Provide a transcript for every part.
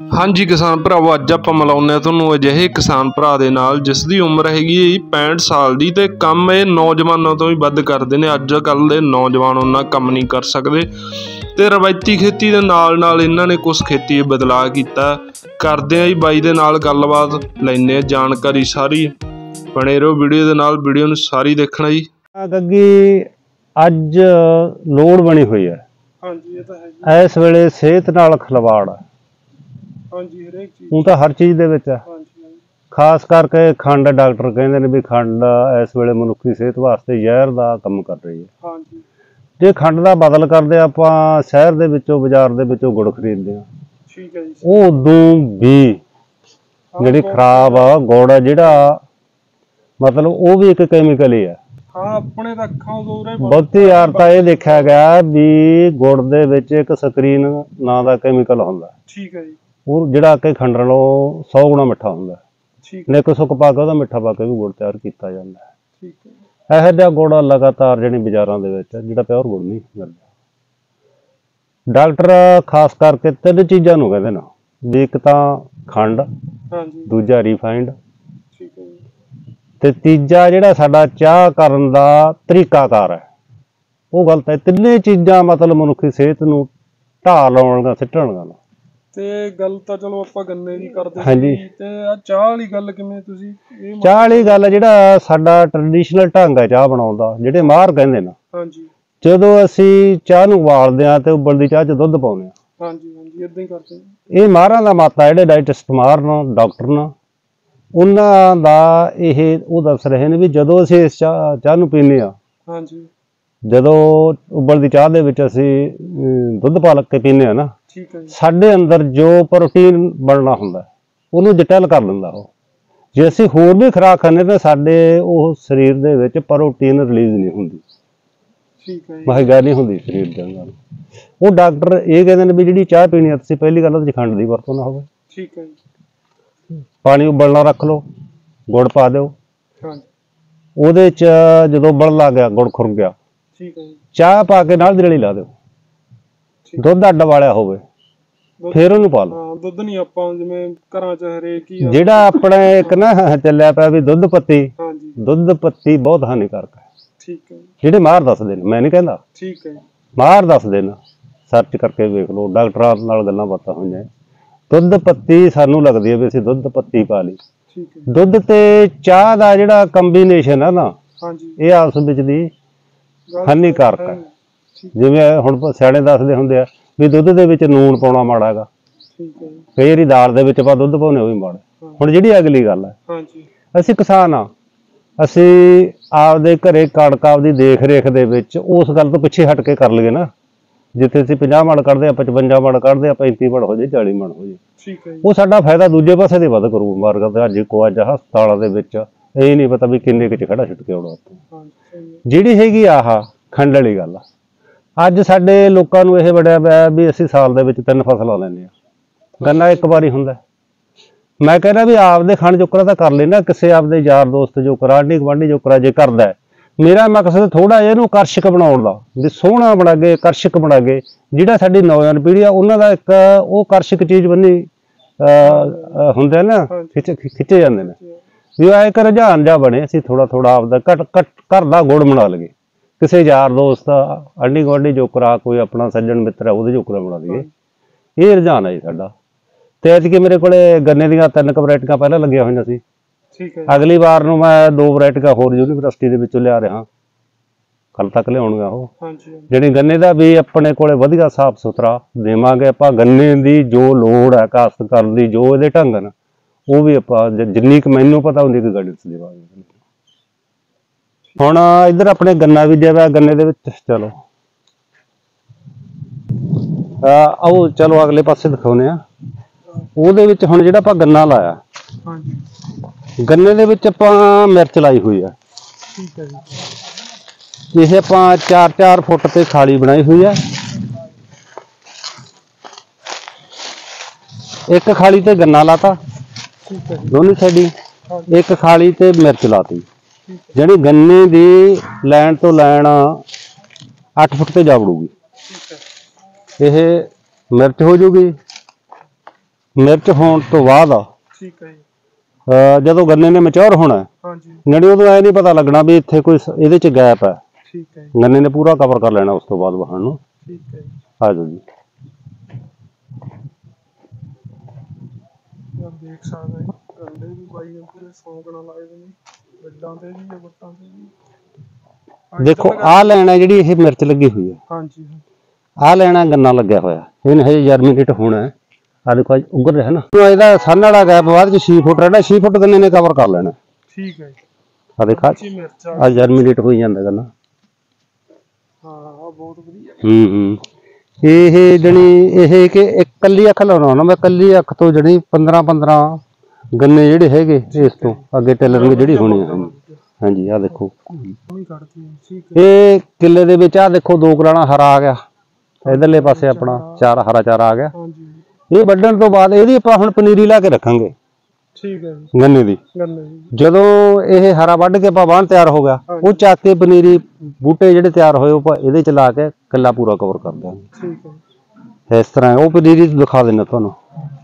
ਹਾਂਜੀ ਕਿਸਾਨ ਭਰਾਵੋ ਅੱਜ ਆਪਾਂ ਮਿਲਾਉਂਦੇ ਹਾਂ ਤੁਹਾਨੂੰ ਅਜਿਹੇ ਕਿਸਾਨ ਭਰਾ ਦੇ ਨਾਲ ਜਿਸ ਦੀ ਉਮਰ ਹੈਗੀ ਹੈ ਜੀ 65 ਸਾਲ ਦੀ ਤੇ ਕੰਮ ਇਹ ਨੌਜਵਾਨਾਂ ਤੋਂ ਵੀ ਵੱਧ ਕਰਦੇ ਨੇ। ਅੱਜ ਕੱਲ ਦੇ ਨੌਜਵਾਨ ਉਹਨਾਂ ਕੰਮ ਨਹੀਂ ਕਰ ਸਕਦੇ ਤੇ ਰਵਾਇਤੀ ਖੇਤੀ ਦੇ ਨਾਲ ਨਾਲ ਇਹਨਾਂ ਨੇ ਕੁਝ ਖੇਤੀ ਬਦਲਾਅ ਕੀਤਾ। ਕਰਦੇ ਆ ਜੀ ਬਾਈ ਦੇ ਨਾਲ ਗੱਲਬਾਤ ਲੈਣੇ ਆ ਜਾਣਕਾਰੀ ਸਾਰੀ। ਬਣੇ ਰਹੋ ਵੀਡੀਓ ਦੇ ਨਾਲ ਵੀਡੀਓ ਨੂੰ ਸਾਰੀ ਦੇਖਣਾ ਜੀ। ਆ ਗੱਗੀ ਅੱਜ ਲੋੜ ਬਣੀ ਹੋਈ ਹੈ। ਹਾਂਜੀ ਇਹ ਤਾਂ ਹੈ ਇਸ ਵੇਲੇ ਸਿਹਤ ਨਾਲ ਖਿਲਵਾੜ। ਹੈ ਹਾਂਜੀ ਹਰੇਕ ਚੀਜ਼ ਉਹ ਤਾਂ ਹਰ ਚੀਜ਼ ਦੇ ਵਿੱਚ ਹਾਂਜੀ ਖਾਸ ਕਰਕੇ ਖੰਡ ਡਾਕਟਰ ਕਹਿੰਦੇ ਨੇ ਵੀ ਖੰਡ ਇਸ ਵੇਲੇ ਮਨੁੱਖੀ ਸਿਹਤ ਵਾਸਤੇ ਜ਼ਹਿਰ ਦਾ ਕੰਮ ਕਰ ਰਹੀ ਹੈ। ਹਾਂਜੀ। ਜੇ ਖੰਡ ਦਾ ਬਦਲ ਕਰਦੇ ਆਪਾਂ ਸ਼ਹਿਰ ਦੇ ਵਿੱਚੋਂ ਬਾਜ਼ਾਰ ਦੇ ਵਿੱਚੋਂ ਗੁੜ ਖਰੀਦਦੇ ਆ ਠੀਕ ਹੈ ਜੀ ਉਹ ਉਦੋਂ ਵੀ ਜਿਹੜੀ ਖਰਾਬ ਆ ਗੁੜ ਆ ਜਿਹੜਾ ਮਤਲਬ ਉਹ ਵੀ ਇੱਕ ਕੈਮੀਕਲ ਹੀ ਆ। ਹਾਂ ਆਪਣੇ ਤਾਂ ਅੱਖਾਂ ਦੋਰੇ ਬਹੁਤੀ ਵਾਰ ਤਾਂ ਇਹ ਦੇਖਿਆ ਗਿਆ ਵੀ ਗੁੜ ਦੇ ਵਿੱਚ ਇੱਕ ਸਕਰੀਨ ਨਾਂ ਦਾ ਕੈਮੀਕਲ ਹੁੰਦਾ। ਠੀਕ ਹੈ ਜੀ। ਉਹ ਜਿਹੜਾ ਕਿ ਖੰਡ ਨਾਲੋਂ 100 ਗੁਣਾ ਮਿੱਠਾ ਹੁੰਦਾ। ਠੀਕ ਨੇ ਸੁੱਕ ਪਾ ਕੇ ਉਹਦਾ ਮਿੱਠਾ ਪਾ ਕੇ ਵੀ ਗੁੜ ਤਿਆਰ ਕੀਤਾ ਜਾਂਦਾ ਹੈ। ਠੀਕ ਹੈ। ਇਹੋ ਜਿਹਾ ਗੁੜ ਲਗਾਤਾਰ ਜਿਹੜੀ ਬਾਜ਼ਾਰਾਂ ਦੇ ਵਿੱਚ ਜਿਹੜਾ ਪਿਓਰ ਗੁੜ ਨਹੀਂ ਮਿਲਦਾ। ਡਾਕਟਰ ਖਾਸ ਕਰਕੇ ਤਿੰਨ ਚੀਜ਼ਾਂ ਨੂੰ ਕਹਿੰਦੇ ਨਾ। ਵੀ ਇੱਕ ਤਾਂ ਖੰਡ ਹਾਂਜੀ। ਦੂਜਾ ਰਿਫਾਈਂਡ ਠੀਕ ਹੈ ਤੇ ਤੀਜਾ ਜਿਹੜਾ ਸਾਡਾ ਚਾਹ ਕਰਨ ਦਾ ਤਰੀਕਾਕਾਰ ਹੈ। ਉਹ ਗਲਤ ਹੈ ਤਿੰਨੇ ਚੀਜ਼ਾਂ ਮਤਲਬ ਮਨੁੱਖੀ ਸਿਹਤ ਨੂੰ ਢਾਹ ਲਾਉਣ ਦਾ ਸਿੱਟਣ ਦਾ ਤੇ ਗੱਲ ਤਾਂ ਚਲੋ ਆਪਾਂ ਗੰਨੇ ਦੀ ਕਰਦੇ ਹਾਂਜੀ। ਸੀ ਤੇ ਆ ਚਾਹ ਵਾਲੀ ਗੱਲ ਕਿਵੇਂ ਤੁਸੀਂ? ਇਹ ਚਾਹ ਵਾਲੀ ਗੱਲ ਜਿਹੜਾ ਸਾਡਾ ਟ੍ਰੈਡੀਸ਼ਨਲ ਢੰਗ ਹੈ ਚਾਹ ਬਣਾਉਣ ਦਾ ਜਿਹੜੇ ਮਾਹਰ ਕਹਿੰਦੇ ਨੇ। ਹਾਂਜੀ। ਜਦੋਂ ਅਸੀਂ ਚਾਹ ਨੂੰ ਉਬਾਲਦੇ ਆ ਤੇ ਉਬਲਦੀ ਚਾਹ 'ਚ ਦੁੱਧ ਪਾਉਂਦੇ ਆ ਹਾਂਜੀ ਹਾਂਜੀ ਇਦਾਂ ਹੀ ਕਰਦੇ ਹਾਂ। ਇਹ ਮਾਹਰਾਂ ਦਾ ਮਾਤਾ ਜਿਹੜੇ ਡਾਈਟਿਸਟ ਮਾਹਰ ਨੇ ਡਾਕਟਰ ਨੇ। ਉਹਨਾਂ ਦਾ ਇਹ ਉਹ ਦੱਸ ਰਹੇ ਨੇ ਵੀ ਜਦੋਂ ਅਸੀਂ ਇਸ ਚਾਹ ਚਾਹ ਨੂੰ ਪੀਂਦੇ ਆ ਹਾਂਜੀ। ਜਦੋਂ ਉਬਲਦੀ ਚਾਹ ਦੇ ਵਿੱਚ ਅਸੀਂ ਅਮ, ਦੁੱਧ ਪਾ ਕੇ ਪੀਂਦੇ ਆ ਨਾ ਠੀਕ ਹੈ ਜੀ। ਸਾਡੇ ਅੰਦਰ ਜੋ ਪ੍ਰੋਟੀਨ ਬਣਨਾ ਹੁੰਦਾ ਉਹਨੂੰ ਜਟਲ ਕਰ ਲੈਂਦਾ ਉਹ। ਜੇ ਅਸੀਂ ਹੋਰ ਵੀ ਖੁਰਾਕ ਖਾਂਦੇ ਤਾਂ ਸਾਡੇ ਉਹ ਸਰੀਰ ਦੇ ਵਿੱਚ ਪ੍ਰੋਟੀਨ ਰਿਲੀਜ਼ ਨਹੀਂ ਹੁੰਦੀ। ਠੀਕ ਹੈ ਜੀ। ਮਹਿਗਾ ਨਹੀਂ ਹੁੰਦੀ ਸਰੀਰ ਦੇ ਅੰਦਰ। ਉਹ ਡਾਕਟਰ ਇਹ ਕਹਿੰਦੇ ਨੇ ਵੀ ਜਿਹੜੀ ਚਾਹ ਪੀਣੀ ਆ ਤੁਸੀਂ ਪਹਿਲੀ ਗੱਲ ਉਹਦੇ ਖੰਡ ਦੀ ਵਰਤੋਂ ਨਾ ਹੋਵੇ। ਠੀਕ ਹੈ ਜੀ। ਪਾਣੀ ਉਬਲਣਾ ਰੱਖ ਲਓ ਗੁੜ ਪਾ ਦਿਓ। ਹਾਂਜੀ ਉਹਦੇ 'ਚ ਜਦੋਂ ਉਬਲ ਲੱਗ ਗਿਆ ਗੁੜ ਖੁਰ ਗਿਆ। ਠੀਕ ਹੈ ਜੀ। ਚਾਹ ਪਾ ਕੇ ਨਾਲ ਦੀ ਨਾਲ ਹੀ ਲਾ ਦਿਓ। ਦੁੱਧ ਅੱਡ ਵਾਲਿਆ ਹੋਵੇ ਦੁੱਧ- ਫਿਰ ਉਹਨੂੰ ਪਾ ਲਓ। ਹਾਂ ਦੁੱਧ ਨਹੀਂ ਆਪਾਂ ਜਿਵੇਂ ਘਰਾਂ 'ਚ ਹਰੇਕ ਹੀ ਆ। ਜਿਹੜਾ ਆਪਣੇ ਇੱਕ ਨਾ ਚੱਲਿਆ ਪਿਆ ਵੀ ਦੁੱਧ ਪੱਤੀ ਹਾਂਜੀ। ਦੁੱਧ ਪੱਤੀ ਬਹੁਤ ਹਾਨੀਕਾਰਕ ਹੈ। ਠੀਕ ਹੈ। ਜਿਹੜੇ ਮਾਹਰ ਦੱਸਦੇ ਨੇ ਮੈਂ ਨਹੀਂ ਕਹਿੰਦਾ। ਠੀਕ ਹੈ। ਮਾਹਰ ਦੱਸਦੇ ਨੇ ਸਰਚ ਕਰਕੇ ਵੇਖ ਲਓ ਡਾਕਟਰਾਂ ਨਾਲ ਗੱਲਾਂ ਬਾਤਾਂ ਹੋਈਆਂ। ਦੁੱਧ ਪੱਤੀ ਸਾਨੂੰ ਲੱਗਦੀ ਹੈ ਵੀ ਅਸੀਂ ਦੁੱਧ ਪੱਤੀ ਪਾ ਲਈ। ਠੀਕ ਹੈ। ਦੁੱਧ ਤੇ ਚਾਹ ਦਾ ਜਿਹੜਾ ਕੰਬੀਨੇਸ਼ਨ ਹੈ ਨਾ ਹਾਂਜੀ। ਇਹ ਆਪਸ ਵਿੱਚ ਦੀ ਹਾਨੀਕਾਰਕ ਹੈ। ਜਿਵੇਂ ਹੁਣ ਸਿਆਣੇ ਦੱਸਦੇ ਹੁੰਦੇ ਆ ਵੀ ਦੁੱਧ ਦੇ ਵਿੱਚ ਨੂਣ ਪਾਉਣਾ ਮਾੜਾ ਹੈਗਾ। ਠੀਕ ਹੈ ਕਈ ਵਾਰੀ ਦਾਲ ਦੇ ਵਿੱਚ ਆਪਾਂ ਦੁੱਧ ਪਾਉਂਦੇ ਉਹ ਵੀ ਮਾੜਾ। ਹੁਣ ਜਿਹੜੀ ਅਗਲੀ ਗੱਲ ਹੈ ਹਾਂਜੀ। ਅਸੀਂ ਕਿਸਾਨ ਆ ਅਸੀਂ ਆਪਦੇ ਘਰੇ ਕਣਕ ਆਪਦੀ ਦੇਖ ਰੇਖ ਦੇ ਵਿੱਚ ਉਸ ਗੱਲ ਤੋਂ ਪਿੱਛੇ ਹਟ ਕੇ ਕਰ ਲਈਏ ਨਾ। ਜਿੱਥੇ ਅਸੀਂ 50 ਮਣ ਕੱਢਦੇ ਆ 55 ਮਣ ਕੱਢਦੇ ਆ 35 ਮਣ ਹੋ ਜੇ 40 ਮਣ ਹੋ ਜੇ ਠੀਕ ਹੈ ਉਹ ਸਾਡਾ ਫਾਇਦਾ ਦੂਜੇ ਪਾਸੇ ਦੇ ਵੱਧ ਕਰੂ ਮਾਰਗਾ ਤੇ ਅੱਜ ਕੋ ਅੱਜ ਹਸਪਤਾਲਾਂ ਦੇ ਵਿੱਚ। ਇਹ ਨਹੀਂ ਪਤਾ ਵੀ ਕਿੰਨੇ ਕੁ ਚ ਖੜਾ ਛੁੱਟ ਕੇ ਆਉਣਾ ਹੈ। ਜਿਹੜੀ ਹੈਗੀ ਆਹ ਖੰਡ ਵਾਲੀ ਗੱਲ ਆ। ਅੱਜ ਸਾਡੇ ਲੋਕਾਂ ਨੂੰ ਇਹ ਬੜਿਆ ਪਿਆ ਵੀ ਅਸੀਂ ਸਾਲ ਦੇ ਵਿੱਚ ਤਿੰਨ ਫਸਲਾਂ ਲੈਂਦੇ ਆ ਗੰਨਾ ਇੱਕ ਵਾਰੀ ਹੁੰਦਾ ਮੈਂ ਕਹਿੰਦਾ ਵੀ ਆਪਦੇ ਖਾਣ ਜੋਕਰਾ ਤਾਂ ਕਰ ਲੈਣਾ ਕਿਸੇ ਆਪਦੇ ਯਾਰ ਦੋਸਤ ਜੋ ਕਰਾਂਢੀ ਗਵਾਂਢੀ ਜੋ ਕਰਾ ਜੇ ਕਰਦਾ। ਮੇਰਾ ਮਕਸਦ ਥੋੜਾ ਇਹਨੂੰ ਆਕਰਸ਼ਕ ਬਣਾਉਣ ਦਾ ਵੀ ਸੋਹਣਾ ਬਣਾ ਕੇ ਆਕਰਸ਼ਕ ਬਣਾ ਕੇ ਜਿਹੜਾ ਸਾਡੀ ਨੌਜਵਾਨ ਪੀੜ੍ਹੀ ਆ ਉਹਨਾਂ ਦਾ ਇੱਕ ਉਹ ਆਕਰਸ਼ਕ ਚੀਜ਼ ਬੰਨੀ ਹੁੰਦੇ ਨਾ ਖਿੱਚ ਖਿੱਚੇ ਜਾਂਦੇ ਨੇ। ਵੀ ਆ ਇੱਕ ਰੁਝਾਨ ਜਾ ਬਣੇ ਅਸੀਂ ਥੋੜਾ ਥੋੜਾ ਆਪਦਾ ਘਟ ਘਟ ਘਰ ਦਾ ਗੁੜ ਬਣਾ ਲਈਏ। ਕਿਸੇ ਯਾਰ ਦੋਸਤ ਆਂਢੀ ਗੁਆਂਢੀ ਜੋ ਕਰਾ ਕੋਈ ਆਪਣਾ ਸੱਜਣ ਮਿੱਤਰ ਹੈ ਉਹਦੇ ਜੋਕਰਾ ਬਣਾ ਲਈਏ ਇਹ ਰੁਝਾਨ ਹੈ ਜੀ ਸਾਡਾ। ਤੇ ਅੱਜ ਕਿ ਮੇਰੇ ਕੋਲੇ ਗੰਨੇ ਦੀਆਂ ਤਿੰਨ ਕੁ ਵੈਰਾਈਟੀਆਂ ਪਹਿਲਾਂ ਲੱਗੀਆਂ ਹੋਈਆਂ ਸੀ। ਠੀਕ ਹੈ ਅਗਲੀ ਵਾਰ ਨੂੰ ਮੈਂ ਦੋ ਵੈਰਾਈਟੀਆਂ ਹੋਰ ਯੂਨੀਵਰਸਿਟੀ ਦੇ ਵਿੱਚੋਂ ਲਿਆ ਰਿਹਾ। ਕੱਲ ਤੱਕ ਲਿਆਉਣਗਾ ਉਹ। ਹਾਂਜੀ ਜਿਹੜੀ ਗੰਨੇ ਦਾ ਵੀ ਆਪਣੇ ਕੋਲੇ ਵਧੀਆ ਸਾਫ਼ ਸੁਥਰਾ ਦੇਵਾਂਗੇ ਆਪਾਂ। ਗੰਨੇ ਦੀ ਜੋ ਲੋੜ ਹੈ ਕਾਸ਼ਤ ਕਰਨ ਦੀ ਜੋ ਇਹਦੇ ਢੰਗ ਨੇ ਉਹ ਵੀ ਆਪਾਂ ਜ- ਜਿੰਨੀ ਕੁ ਮੈਨੂੰ ਪਤਾ ਹੁੰਦੀ ਕਿ ਗਾਈਡੈਂਸ ਦੇਵਾਂਗੇ। ਹੁਣ ਇੱਧਰ ਆਪਣੇ ਗੰਨਾ ਵੀ ਵਾ ਗੰਨੇ ਦੇ ਵਿੱਚ ਚਲੋ। ਆ ਆਓ ਚਲੋ ਅਗਲੇ ਪਾਸੇ ਦਿਖਾਉਨੇ ਆ ਉਹਦੇ ਵਿੱਚ ਹੁਣ ਜਿਹੜਾ ਆਪਾਂ ਗੰਨਾ ਲਾਇਆ ਹਾਂਜੀ। ਗੰਨੇ ਦੇ ਵਿੱਚ ਆਪਾਂ ਮਿਰਚ ਲਾਈ ਹੋਈ ਆ। ਠੀਕ ਹੈ ਜੀ। ਇਹ ਆਪਾਂ 4-4 ਫੁੱਟ ਤੇ ਖਾਲੀ ਬਣਾਈ ਹੋਈ ਆ। ਇੱਕ ਖਾਲੀ ਤੇ ਗੰਨਾ ਲਾਤਾ ਠੀਕ ਹੈ ਦੋਨੇ ਸਾਈਡੀ ਇੱਕ ਖਾਲੀ ਤੇ ਮਿਰਚ ਲਾਤੀ। ਜਿਹੜੀ ਗੰਨੇ ਦੀ ਲਾਈਨ ਤੋਂ ਲਾਈਨ 8 ਫੁੱਟ ਤੇ ਜਾ ਵੜੂਗੀ। ਇਹ ਮਿਰਚ ਹੋ ਜੂਗੀ। ਮਿਰਚ ਹੋਣ ਤੋਂ ਬਾਅਦ ਠੀਕ ਹੈ ਜੀ। ਅਹ ਜਦੋਂ ਗੰਨੇ ਨੇ ਮੈਚੁਰ ਹੋਣਾ ਹਾਂਜੀ। ਨੜੀ ਉਦੋਂ ਐ ਨਹੀਂ ਪਤਾ ਲੱਗਣਾ ਵੀ ਇੱਥੇ ਕੋਈ ਇਹਦੇ ਚ ਗੈਪ ਹੈ। ਠੀਕ ਹੈ ਜੀ। ਗੰਨੇ ਨੇ ਪੂਰਾ ਕਵਰ ਕਰ ਲੈਣਾ ਉਸ ਤੋਂ ਬਾਅਦ ਵਾਹਣ ਨੂੰ। ਠੀਕ ਹੈ ਜੀ। ਆ ਜਾਓ ਜੀ। ਦੇਖ ਸਕਦੇ ਗੰਡੇ ਵੀ ਬਾਈ ਨੇ ਪੂਰੇ ਸ਼ੌਂਕ ਨਾਲ ਲਾਏ ਹੋਏ ਨੇ ਵੱਡਾਂ ਤੇ ਵੀ ਵੱਟਾਂ ਤੇ ਵੀ। ਦੇਖੋ ਆਹ ਲੈਣਾ ਜਿਹੜੀ ਇਹ ਮਿਰਚ ਲੱਗੀ ਹੋਈ ਹੈ। ਹਾਂਜੀ ਆਹ ਲੈਣਾ ਗੰਨਾ ਲੱਗਿਆ ਹੋਇਆ। ਇਹਨੇ ਹਜੇ ਜਰਮੀਨੇਟ ਹੋਣਾ ਹੈ। ਆ ਦੇਖੋ ਉੱਗਰ ਰਿਹਾ ਨਾ। ਇਹਦਾ ਸੰਨ ਵਾਲਾ ਗੈਪ ਬਾਅਦ ਚ 6 ਫੁੱਟ ਰਹਿਣਾ 6 ਫੁੱਟ ਗੰਨੇ ਨੇ ਕਵਰ ਕਰ ਲੈਣਾ। ਠੀਕ ਹੈ ਆ ਦੇਖਾ ਆ। ਜਰਮੀਨੇਟ ਹੋਈ ਜਾਂਦਾ ਗੰਨਾ। ਹਾਂ ਆਹ ਬਹੁਤ ਵਧੀਆ। ਹੂੰ ਹੂੰ। ਇਹ ਜਣੀ ਇਹ ਕਿ ਇੱਕ ਕੱਲੀ ਅੱਖ ਲਾਉਣਾ ਮੈਂ ਕੱਲੀ ਅੱਖ ਤੋਂ ਜਣੀ 15 15 ਗੰਨੇ ਜਿਹੜੇ ਹੈਗੇ ਇਸ ਤੋਂ ਅੱਗੇ ਟੇਲਰਿੰਗ ਜਿਹੜੀ ਹੋਣੀ ਹੈ ਹਾਂਜੀ ਆ ਦੇਖੋ। ਇਹ ਕਿੱਲੇ ਦੇ ਵਿੱਚ ਆ ਦੇਖੋ ਦੋ ਕਰਾਣਾ ਹਰਾ ਆ ਗਿਆ। ਇਧਰਲੇ ਪਾਸੇ ਆਪਣਾ ਚਾਰ ਹਰਾ ਚਾਰਾ ਆ ਗਿਆ। ਇਹ ਵੱਢਣ ਤੋਂ ਬਾਅਦ ਇਹਦੀ ਆਪਾਂ ਹੁਣ ਪਨੀਰੀ ਲਾ ਕੇ ਰੱਖਾਂਗੇ। ਠੀਕ ਹੈ ਜੀ। ਗੰਨੇ ਦੀ। ਜਦੋਂ ਇਹ ਹਰਾ ਵੱਢ ਕੇ ਆਪਾਂ ਵਾਹਣ ਤਿਆਰ ਹੋ ਗਿਆ ਉਹ ਚੱਕ ਕੇ ਪਨੀਰੀ ਬੂਟੇ ਜਿਹੜੇ ਤਿਆਰ ਹੋਏ ਉਹ ਇਹਦੇ ਚ ਲਾ ਕੇ ਕੱਲਾ ਪੂਰਾ ਕਵਰ ਕਰ ਦਿਆਂਗੇ। ਠੀਕ ਹੈ। ਇਸ ਤਰ੍ਹਾਂ ਉਹ ਪਨੀਰੀ ਦਿਖਾ ਦਿੰਦਾ ਤੁਹਾਨੂੰ।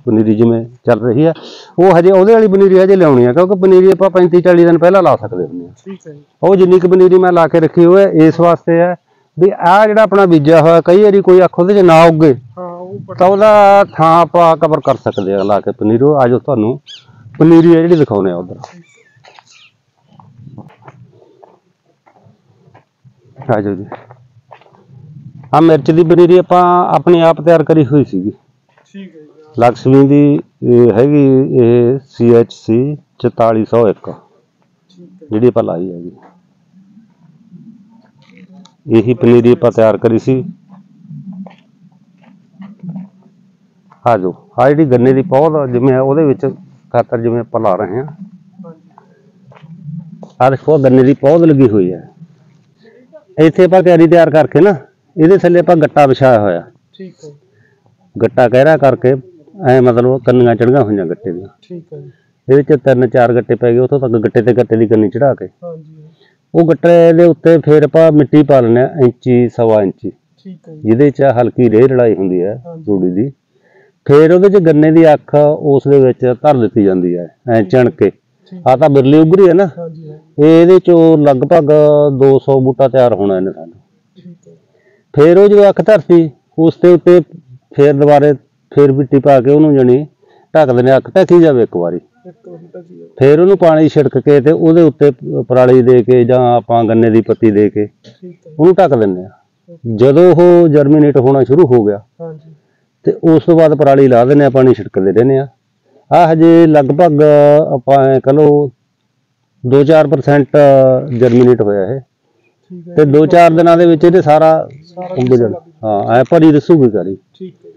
ਪਨੀਰੀ ਜਿਵੇਂ ਚੱਲ ਰਹੀ ਹੈ ਉਹ ਹਜੇ ਉਹਦੇ ਵਾਲੀ ਪਨੀਰੀ ਹਜੇ ਲਿਆਉਣੀ ਹੈ ਕਿਉਂਕਿ ਪਨੀਰੀ ਆਪਾਂ 35 40 ਦਿਨ ਪਹਿਲਾਂ ਲਾ ਸਕਦੇ ਹੁੰਦੇ ਹਾਂ ਠੀਕ ਹੈ ਜੀ। ਉਹ ਜਿੰਨੀ ਕੁ ਪਨੀਰੀ ਮੈਂ ਲਾ ਕੇ ਰੱਖੀ ਹੋਈ ਹੈ ਇਸ ਵਾਸਤੇ ਹੈ ਵੀ ਆਹ ਜਿਹੜਾ ਆਪਣਾ ਬੀਜਿਆ ਹੋਇਆ ਕਈ ਵਾਰੀ ਕੋਈ ਅੱਖ ਉਹਦੇ ਚ ਨਾ ਉੱਗੇ ਹਾਂ ਉਹ ਬਟ ਤਾਂ ਉਹਦਾ ਥਾਂ ਆਪਾਂ ਕਵਰ ਕਰ ਸਕਦੇ ਆ ਲਾ ਕੇ ਪਨੀਰ ਉਹ। ਆਜੋ ਤੁਹਾਨੂੰ ਪਨੀਰੀ ਹੈ ਜਿਹੜੀ ਦਿਖਾਉਨੇ ਆ ਉਧਰ। ਆਜੋ ਜੀ। ਆ ਮਿਰਚ ਦੀ ਪਨੀਰੀ ਆਪਾਂ ਆਪਣੇ ਆਪ ਤਿਆਰ ਕਰੀ ਹੋਈ ਸੀਗੀ। ਠੀਕ ਹਾਂ, ਲਕਸ਼ਮੀ ਦੀ ਇਹ ਹੈਗੀ ਇਹ CHC 4401 ਠੀਕ ਹੈ। ਜਿਹੜੀ ਆਪਾਂ ਲਾਈ ਹੈਗੀ ਇਹੀ ਪਨੀਰੀ ਆਪਾਂ ਤਿਆਰ ਕਰੀ ਸੀ। ਆ ਜੋ ਆ ਜਿਹੜੀ ਗੰਨੇ ਦੀ ਪੌਦ ਜਿਵੇਂ ਆ, ਉਹਦੇ ਵਿੱਚ ਖਾਤਰ ਜਿਵੇਂ ਆਪਾਂ ਲਾ ਰਹੇ ਹਾਂ। ਆ ਦੇਖੋ ਗੰਨੇ ਦੀ ਪੌਦ ਲੱਗੀ ਹੋਈ ਹੈ। ਇੱਥੇ ਆਪਾਂ ਕਿਆਰੀ ਤਿਆਰ ਕਰਕੇ ਨਾ ਇਹਦੇ ਥੱਲੇ ਆਪਾਂ ਗੱਟਾ ਵਿਛਾਇਆ ਹੋਇਆ। ਠੀਕ ਹੈ। ਗੱਟਾ ਗਹਿਰਾ ਕਰਕੇ ਐ ਮਤਲਬ ਕੰਨੀਆਂ ਚੜੀਆਂ ਹੋਈਆਂ ਗੱਟੇ ਦੀਆਂ। ਠੀਕ ਹੈ ਜੀ, ਇਹਦੇ ਚ ਤਿੰਨ ਚਾਰ ਗੱਟੇ ਪੈ ਗਏ ਉੱਥੋਂ ਤੱਕ ਗੱਟੇ ਤੇ ਗੱਟੇ ਦੀ ਕੰਨੀ ਚੜਾ ਕੇ। ਹਾਂਜੀ। ਉਹ ਗੱਟੇ ਦੇ ਉੱਤੇ ਫਿਰ ਆਪਾਂ ਮਿੱਟੀ ਪਾ ਲੈਂਦੇ ਹਾਂ ਇੰਚੀ ਸਵਾ ਇੰਚੀ। ਠੀਕ ਹੈ ਜਿਹਦੇ ਚ ਹਲਕੀ ਰੇਹ ਰਲਾਈ ਹੁੰਦੀ ਹੈ ਹਾਂਜੀ। ਤੂੜੀ ਦੀ। ਫਿਰ ਉਹਦੇ ਚ ਗੰਨੇ ਦੀ ਅੱਖ ਉਸ ਦੇ ਵਿੱਚ ਧਰ ਦਿੱਤੀ ਜਾਂਦੀ ਹੈ ਐ ਚਣ ਕੇ ਆ ਤਾਂ ਬਿਰਲੀ ਉਗਰੀ ਹੈ ਨਾ। ਹਾਂਜੀ ਇਹਦੇ ਚੋਂ ਲਗਭਗ 200 ਬੂਟਾ ਤਿਆਰ ਹੋਣਾ ਇਹਨੇ ਸਾਨੂੰ। ਠੀਕ ਹੈ। ਫਿਰ ਉਹ ਜਦੋਂ ਅੱਖ ਧਰਤੀ ਉਸ ਦੇ ਉੱਤੇ ਫਿਰ ਦੁਬਾਰੇ ਫਿਰ ਮਿੱਟੀ ਪਾ ਕੇ ਉਹਨੂੰ ਜਣੀ ਢੱਕ ਦਿੰਦੇ ਅੱਖ ਢੱਕੀ ਜਾਵੇ ਇੱਕ ਵਾਰੀ। ਫਿਰ ਉਹਨੂੰ ਪਾਣੀ ਛਿੜਕ ਕੇ ਤੇ ਉਹਦੇ ਉੱਤੇ ਪਰਾਲੀ ਦੇ ਕੇ ਜਾਂ ਆਪਾਂ ਗੰਨੇ ਦੀ ਪੱਤੀ ਦੇ ਕੇ ਉਹਨੂੰ ਢੱਕ ਦਿੰਦੇ ਆ ਜਦੋਂ ਉਹ ਜਰਮੀਨੇਟ ਹੋਣਾ ਸ਼ੁਰੂ ਹੋ ਗਿਆ ਹਾਂਜੀ। ਤੇ ਉਸ ਤੋਂ ਬਾਅਦ ਪਰਾਲੀ ਲਾ ਦਿੰਦੇ ਆ ਪਾਣੀ ਛਿੜਕਦੇ ਰਹਿੰਦੇ ਆ ਆ ਹਜੇ ਲਗਭਗ ਆਪਾਂ ਕਹ ਲਓ 2-4% ਜਰਮੀਨੇਟ ਹੋਇਆ ਹੈ। ਤੇ 2-4 ਦਿਨਾਂ ਦੇ ਵਿੱਚ ਇਹਦੇ ਸਾਰਾ ਹਾਂ ਐ ਭਰੀ ਰਸੂਗੀ ਕਰੀ ਠੀਕ ਹੈ।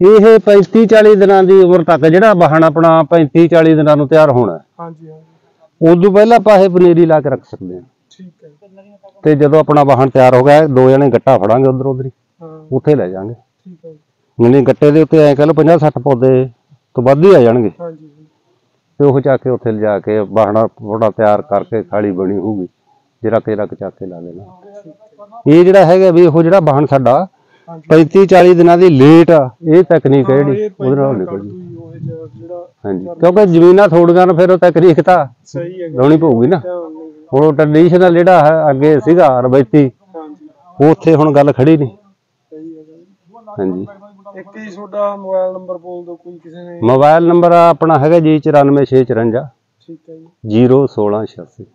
ਜੀ, ਇਹ 35-40 ਦਿਨਾਂ ਦੀ ਉਮਰ ਤੱਕ ਜਿਹੜਾ ਵਾਹਣ ਆਪਣਾ 35-40 ਦਿਨਾਂ ਨੂੰ ਤਿਆਰ ਹੋਣਾ। ਹਾਂਜੀ ਹਾਂਜੀ। ਉਦੋਂ ਪਹਿਲਾਂ ਆਪਾਂ ਇਹ ਪਨੀਰੀ ਲਾ ਕੇ ਰੱਖ ਸਕਦੇ ਹਾਂ। ਠੀਕ ਹੈ। ਜੀ, ਤੇ ਜਦੋਂ ਆਪਣਾ ਵਾਹਣ ਤਿਆਰ ਹੋ ਗਿਆ ਦੋ ਜਣੇ ਗੱਟਾ ਫੜਾਂਗੇ ਉਧਰ ਉਧਰ ਹੀ। ਉੱਥੇ ਲੈ ਜਾਾਂਗੇ। ਠੀਕ ਹੈ ਜੀ, ਨਹੀਂ ਗੱਟੇ ਦੇ ਉੱਤੇ ਐ ਕਹ ਲਓ 50-60 ਪੌਦੇ ਤੋਂ ਵੱਧ ਹੀ ਆ ਜਾਣਗੇ। ਹਾਂਜੀ ਜੀ, ਤੇ ਉਹ ਚੱਕ ਕੇ ਉੱਥੇ ਲਿਜਾ ਕੇ ਵਾਹਣਾ ਥੋੜਾ ਤਿਆਰ ਕਰਕੇ ਖਾਲੀ ਬਣੀ ਹੋਊਗੀ। ਜਿਹੜਾ ਕੇ ਰੱਖ ਚੱਕ ਕੇ ਲਾ ਦੇਣਾ। ਇਹ ਜਿਹੜਾ ਹੈਗਾ ਵੀ ਉਹ ਜਿਹੜਾ ਵਾਹਣ ਸਾਡਾ 35 40 ਦਿਨਾਂ ਦੀ ਲੇਟ ਆ। ਇਹ ਟੈਕਨੀਕ ਹੈ ਜਿਹੜੀ ਉਹਦੇ ਨਾਲ ਨਿਕਲ ਜੂ। ਹਾਂਜੀ। ਕਿਉਂਕਿ ਜ਼ਮੀਨਾਂ ਥੋੜੀਆਂ ਨੇ ਫਿਰ ਉਹ ਤਕਨੀਕ ਤਾਂ ਸਹੀ ਹੈ। ਲਾਉਣੀ ਪਊਗੀ ਨਾ। ਹੁਣ ਉਹ ਟ੍ਰੈਡੀਸ਼ਨਲ ਜਿਹੜਾ ਹੈ ਅੱਗੇ ਸੀਗਾ ਰਵਾਇਤੀ ਉਹ ਉੱਥੇ ਹੁਣ ਗੱਲ ਖੜੀ ਨਹੀਂ। ਹਾਂਜੀ। ਇੱਕ ਹੀ ਤੁਹਾਡਾ ਮੋਬਾਈਲ ਨੰਬਰ ਬੋਲ ਦਿਓ ਕੋਈ ਕਿਸੇ ਨੇ। ਮੋਬਾਈਲ ਨੰਬਰ ਆਪਣਾ ਹੈਗਾ ਜੀ 94654 ਠੀਕ ਹੈ ਜੀ। 01686